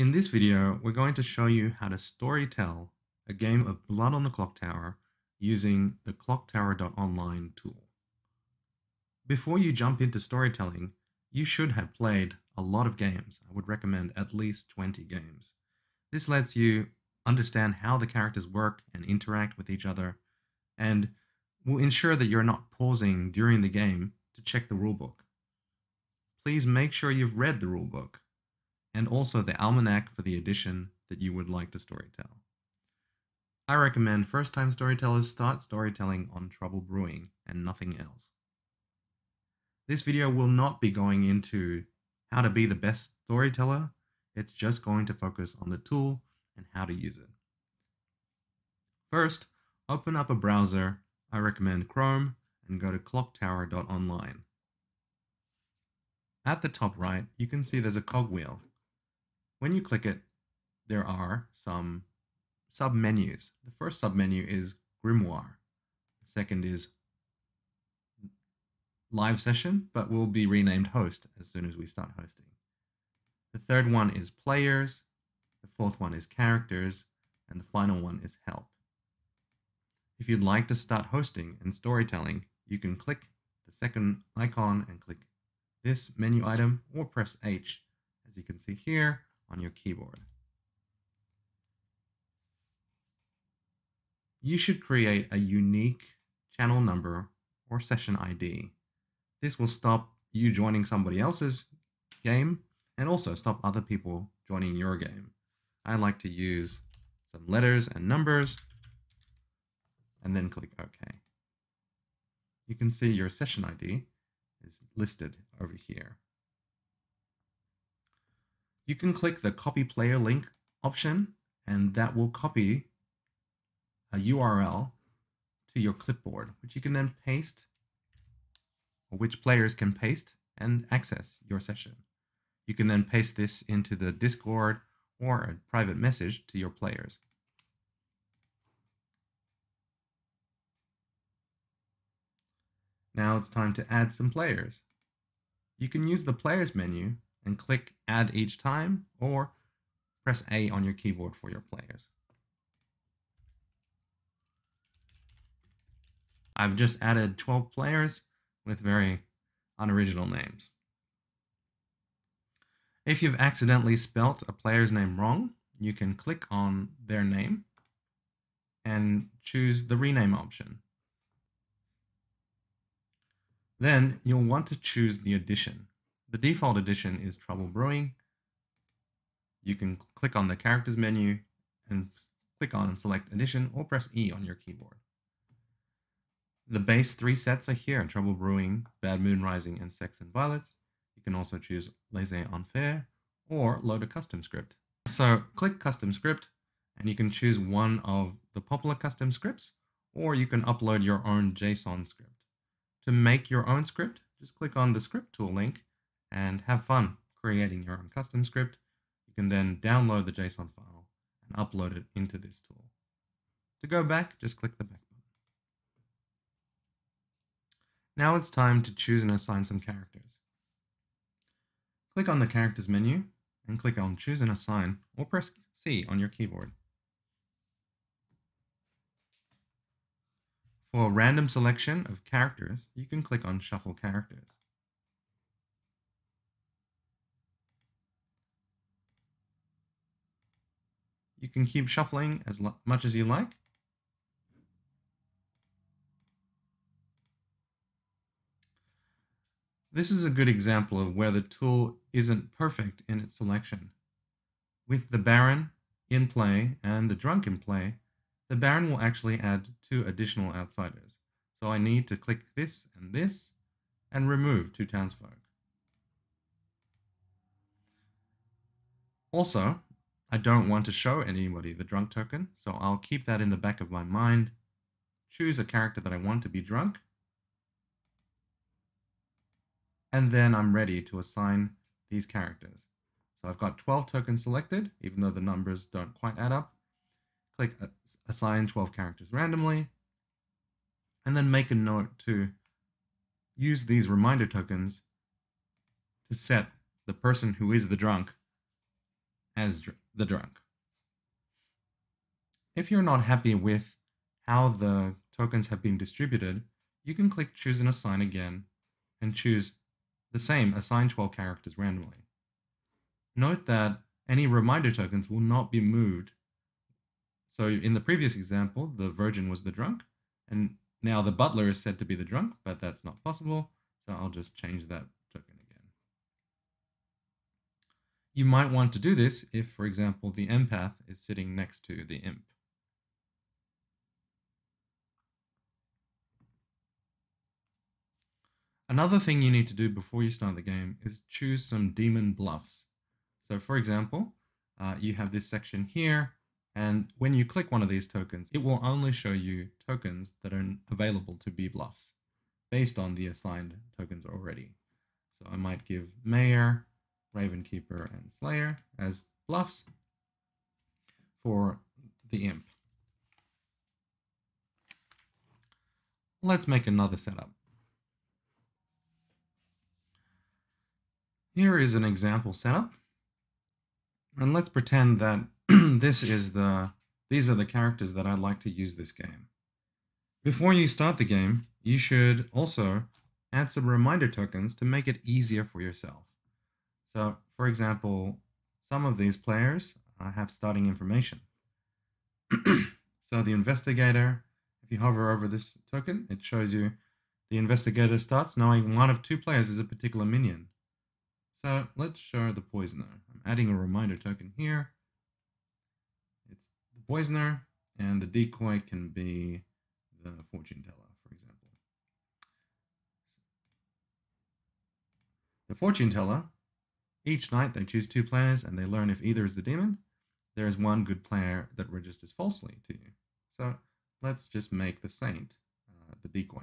In this video, we're going to show you how to storytell a game of Blood on the Clocktower using the clocktower.online tool. Before you jump into storytelling, you should have played a lot of games. I would recommend at least 20 games. This lets you understand how the characters work and interact with each other, and will ensure that you're not pausing during the game to check the rulebook. Please make sure you've read the rulebook and also the almanac for the edition that you would like to storytell. I recommend first time storytellers start storytelling on Trouble Brewing and nothing else. This video will not be going into how to be the best storyteller, it's just going to focus on the tool and how to use it. First, open up a browser. I recommend Chrome and go to clocktower.online. At the top right, you can see there's a cogwheel when you click it, there are some sub-menus. The first sub-menu is Grimoire. The second is live session, but will be renamed host as soon as we start hosting. The third one is players. The fourth one is characters. And the final one is help. If you'd like to start hosting and storytelling, you can click the second icon and click this menu item or press H, as you can see here, on your keyboard. You should create a unique channel number or session ID. This will stop you joining somebody else's game and also stop other people joining your game. I like to use some letters and numbers and then click OK. You can see your session ID is listed over here you can click the copy player link option and that will copy a URL to your clipboard, which you can then paste, or which players can paste and access your session. You can then paste this into the Discord or a private message to your players. Now it's time to add some players. You can use the players menu and click add each time or press A on your keyboard for your players. I've just added 12 players with very unoriginal names. If you've accidentally spelt a player's name wrong, you can click on their name and choose the rename option. Then you'll want to choose the edition. The default edition is Trouble Brewing. You can click on the characters menu and click on and select edition or press E on your keyboard. The base three sets are here, Trouble Brewing, Bad Moon Rising, and Sects and Violets. You can also choose Laissez un Faire or load a custom script. So click custom script and you can choose one of the popular custom scripts or you can upload your own JSON script. To make your own script, just click on the script tool link and have fun creating your own custom script. You can then download the JSON file and upload it into this tool. To go back, just click the back button. Now it's time to choose and assign some characters. Click on the characters menu and click on choose and assign or press C on your keyboard. For a random selection of characters, you can click on shuffle characters. You can keep shuffling as much as you like. This is a good example of where the tool isn't perfect in its selection. With the Baron in play and the Drunk in play, the Baron will actually add two additional outsiders. So I need to click this and this and remove two townsfolk. Also, I don't want to show anybody the drunk token, so I'll keep that in the back of my mind. Choose a character that I want to be drunk. And then I'm ready to assign these characters. So I've got 12 tokens selected, even though the numbers don't quite add up. Click assign 12 characters randomly, and then make a note to use these reminder tokens to set the person who is the drunk as the drunk. If you're not happy with how the tokens have been distributed, you can click choose an assign again and choose the same assign 12 characters randomly. Note that any reminder tokens will not be moved. So in the previous example, the virgin was the drunk, and now the butler is said to be the drunk, but that's not possible. So I'll just change that token again. You might want to do this if, for example, the empath is sitting next to the imp. Another thing you need to do before you start the game is choose some demon bluffs. So for example, uh, you have this section here, and when you click one of these tokens, it will only show you tokens that are available to be bluffs based on the assigned tokens already. So I might give Mayor, Ravenkeeper, and Slayer as bluffs for the imp. Let's make another setup. Here is an example setup. And let's pretend that this is the these are the characters that I'd like to use this game. Before you start the game, you should also add some reminder tokens to make it easier for yourself. So, for example, some of these players uh, have starting information. so the investigator, if you hover over this token, it shows you the investigator starts knowing one of two players is a particular minion. So let's show the poisoner. I'm adding a reminder token here. It's the poisoner, and the decoy can be the fortune teller, for example. The fortune teller, each night they choose two players and they learn if either is the demon. There is one good player that registers falsely to you. So let's just make the saint uh, the decoy.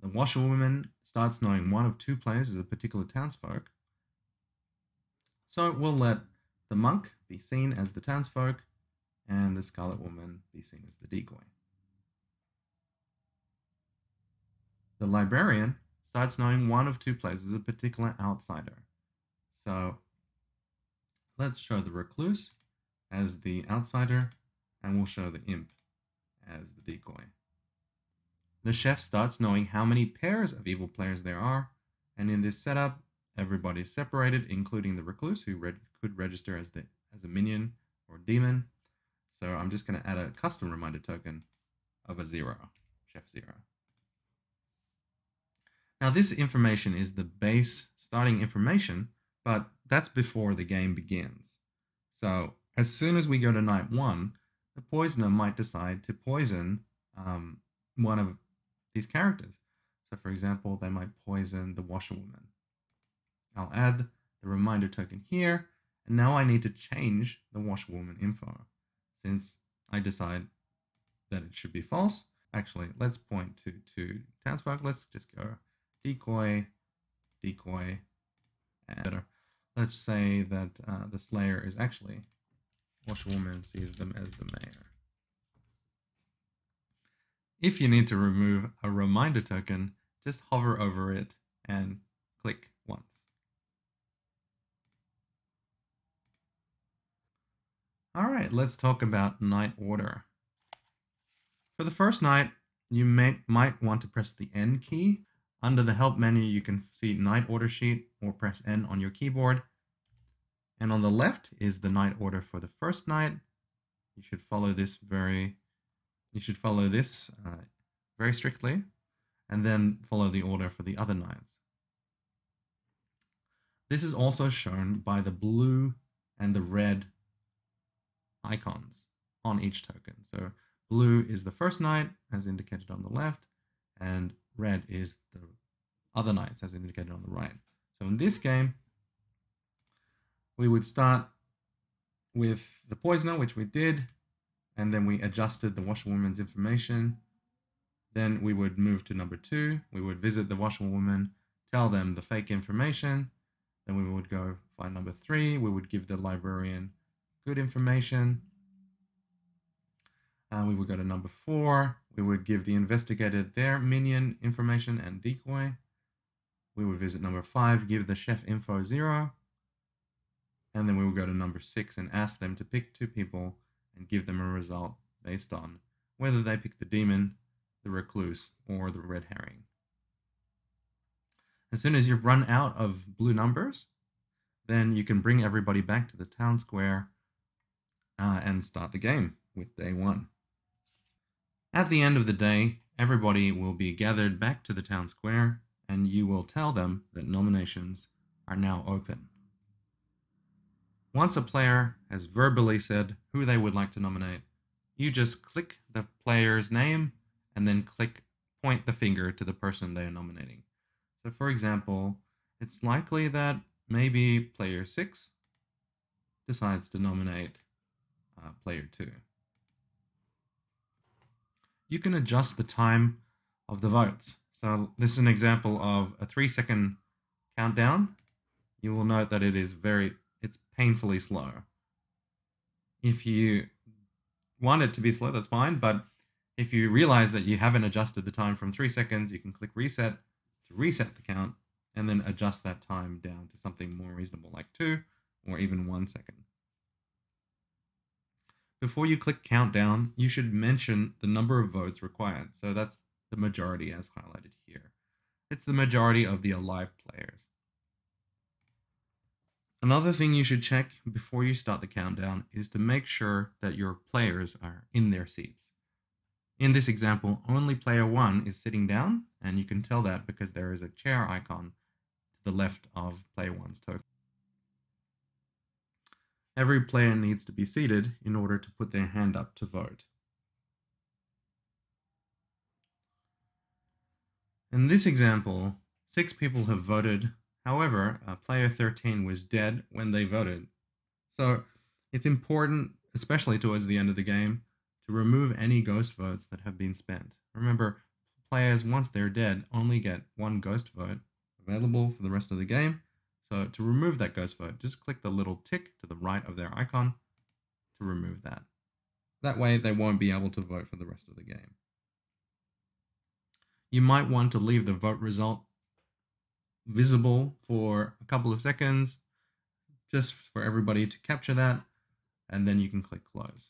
The washerwoman starts knowing one of two players is a particular townsfolk. So we'll let the monk be seen as the townsfolk and the scarlet woman be seen as the decoy. The librarian starts knowing one of two players is a particular outsider. So let's show the recluse as the outsider and we'll show the imp as the decoy. The chef starts knowing how many pairs of evil players there are, and in this setup, everybody is separated, including the recluse, who could register as the as a minion or demon. So I'm just going to add a custom reminder token of a zero, chef zero. Now this information is the base starting information, but that's before the game begins. So as soon as we go to night one, the poisoner might decide to poison um, one of these characters. So for example, they might poison the washerwoman. I'll add the reminder token here, and now I need to change the washerwoman info. Since I decide that it should be false, actually, let's point to, to townsfolk. Let's just go decoy, decoy, and better. Let's say that uh, the slayer is actually washerwoman sees them as the mayor. If you need to remove a reminder token, just hover over it and click once. All right, let's talk about night order. For the first night, you may, might want to press the N key. Under the help menu, you can see night order sheet or press N on your keyboard. And on the left is the night order for the first night. You should follow this very you should follow this uh, very strictly and then follow the order for the other nights. This is also shown by the blue and the red icons on each token. So blue is the first night as indicated on the left and red is the other nights as indicated on the right. So in this game, we would start with the poisoner, which we did, and then we adjusted the washerwoman's information. Then we would move to number two. We would visit the washerwoman, tell them the fake information. Then we would go find number three. We would give the librarian good information. Uh, we would go to number four. We would give the investigator their minion information and decoy. We would visit number five, give the chef info zero. And then we would go to number six and ask them to pick two people and give them a result based on whether they pick the demon, the recluse, or the red herring. As soon as you've run out of blue numbers, then you can bring everybody back to the town square uh, and start the game with day one. At the end of the day, everybody will be gathered back to the town square and you will tell them that nominations are now open. Once a player has verbally said who they would like to nominate, you just click the player's name and then click point the finger to the person they are nominating. So for example, it's likely that maybe player 6 decides to nominate uh, player 2. You can adjust the time of the votes. So this is an example of a three second countdown. You will note that it is very, it's painfully slow. If you want it to be slow, that's fine. But if you realize that you haven't adjusted the time from three seconds, you can click reset to reset the count and then adjust that time down to something more reasonable like two or even one second. Before you click countdown, you should mention the number of votes required. So that's the majority as highlighted here. It's the majority of the alive players. Another thing you should check before you start the countdown is to make sure that your players are in their seats. In this example, only player 1 is sitting down, and you can tell that because there is a chair icon to the left of player 1's token. Every player needs to be seated in order to put their hand up to vote. In this example, six people have voted However, uh, player 13 was dead when they voted. So it's important, especially towards the end of the game, to remove any ghost votes that have been spent. Remember, players, once they're dead, only get one ghost vote available for the rest of the game. So to remove that ghost vote, just click the little tick to the right of their icon to remove that. That way they won't be able to vote for the rest of the game. You might want to leave the vote result visible for a couple of seconds just for everybody to capture that and then you can click close.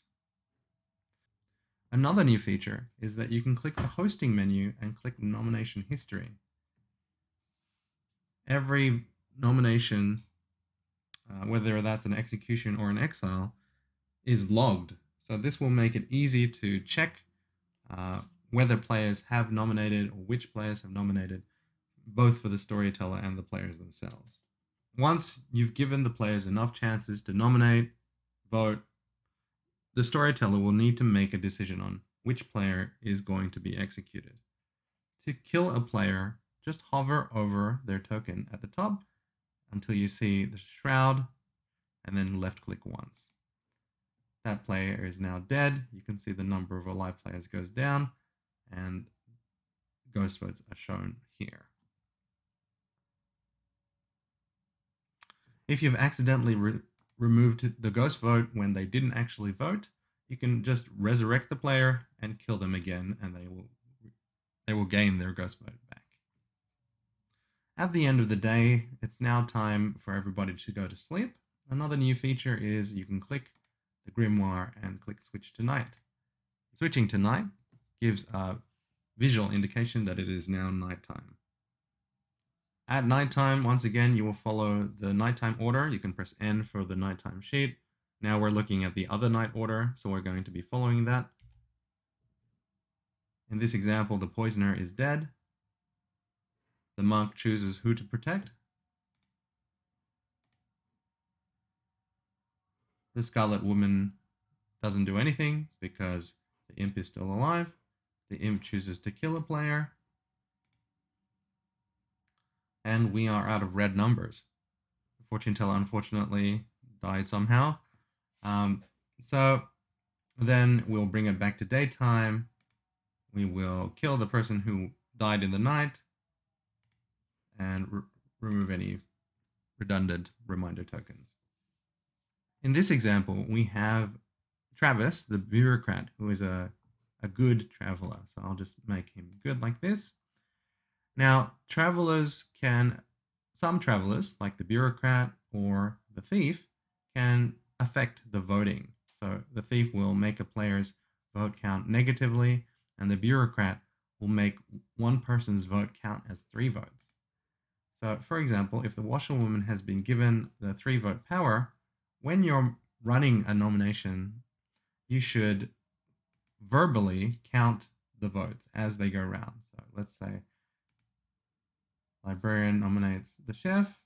Another new feature is that you can click the hosting menu and click nomination history. Every nomination, uh, whether that's an execution or an exile, is logged. So this will make it easy to check uh, whether players have nominated or which players have nominated both for the storyteller and the players themselves. Once you've given the players enough chances to nominate, vote, the storyteller will need to make a decision on which player is going to be executed. To kill a player, just hover over their token at the top until you see the shroud and then left click once. That player is now dead. You can see the number of alive players goes down and ghost votes are shown here. If you've accidentally re removed the ghost vote when they didn't actually vote, you can just resurrect the player and kill them again, and they will they will gain their ghost vote. At the end of the day, it's now time for everybody to go to sleep. Another new feature is you can click the grimoire and click switch to night. Switching to night gives a visual indication that it is now nighttime. At nighttime, once again, you will follow the nighttime order. You can press N for the nighttime sheet. Now we're looking at the other night order, so we're going to be following that. In this example, the poisoner is dead. The monk chooses who to protect. The Scarlet Woman doesn't do anything because the imp is still alive. The imp chooses to kill a player and we are out of red numbers. The fortune teller unfortunately died somehow. Um, so then we'll bring it back to daytime. We will kill the person who died in the night and re remove any redundant reminder tokens. In this example, we have Travis, the bureaucrat, who is a, a good traveler. So I'll just make him good like this. Now, travelers can, some travelers, like the bureaucrat or the thief, can affect the voting. So the thief will make a player's vote count negatively, and the bureaucrat will make one person's vote count as three votes. So, for example, if the washerwoman has been given the three vote power, when you're running a nomination, you should verbally count the votes as they go around. So let's say librarian nominates the chef.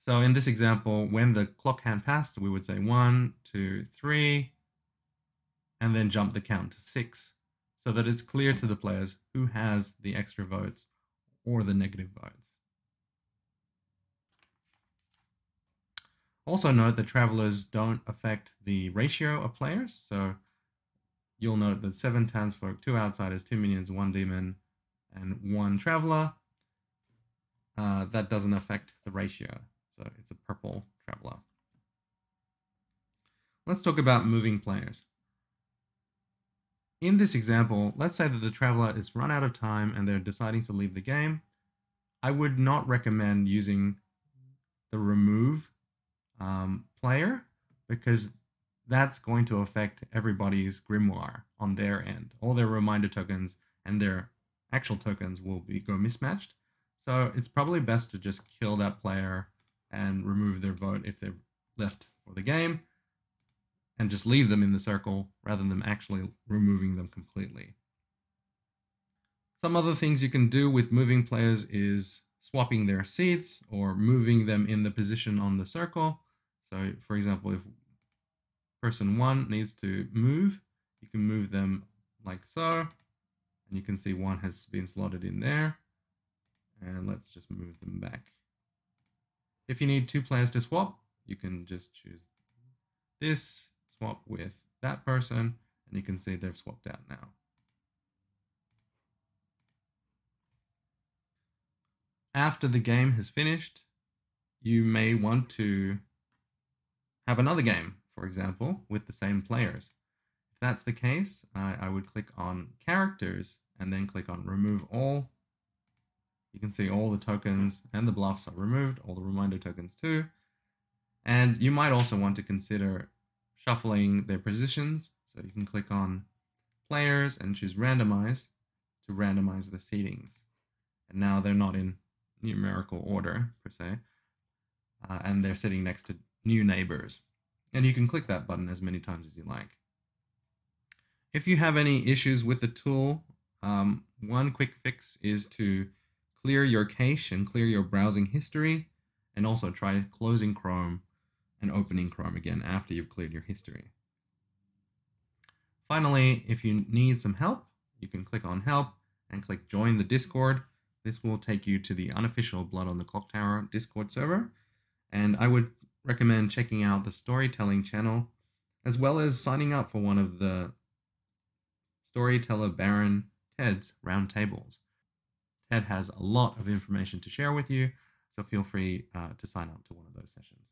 So in this example, when the clock hand passed, we would say one, two, three, and then jump the count to six so that it's clear to the players who has the extra votes or the negative votes. Also note that travelers don't affect the ratio of players. So you'll note that seven townsfolk, two outsiders, two minions, one demon, and one traveler. Uh, that doesn't affect the ratio. So it's a purple traveler. Let's talk about moving players. In this example, let's say that the traveler is run out of time and they're deciding to leave the game. I would not recommend using the remove um, player because that's going to affect everybody's grimoire on their end. All their reminder tokens and their actual tokens will be go mismatched. So it's probably best to just kill that player and remove their vote if they're left for the game and just leave them in the circle rather than actually removing them completely. Some other things you can do with moving players is swapping their seats or moving them in the position on the circle. So for example, if person one needs to move, you can move them like so. And you can see one has been slotted in there. And let's just move them back. If you need two players to swap, you can just choose this, swap with that person, and you can see they've swapped out now. After the game has finished, you may want to have another game, for example, with the same players. If that's the case, I, I would click on characters and then click on remove all. You can see all the tokens and the bluffs are removed, all the reminder tokens too. And you might also want to consider shuffling their positions. So you can click on players and choose randomize to randomize the seatings. And now they're not in numerical order per se, uh, and they're sitting next to new neighbors. And you can click that button as many times as you like. If you have any issues with the tool, um, one quick fix is to clear your cache and clear your browsing history, and also try closing Chrome and opening Chrome again after you've cleared your history. Finally, if you need some help, you can click on help and click join the Discord. This will take you to the unofficial Blood on the Clocktower Discord server. And I would recommend checking out the storytelling channel, as well as signing up for one of the storyteller Baron Ted's roundtables. Ted has a lot of information to share with you, so feel free uh, to sign up to one of those sessions.